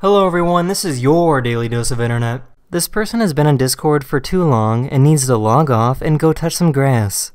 Hello everyone, this is your daily dose of internet. This person has been on Discord for too long and needs to log off and go touch some grass.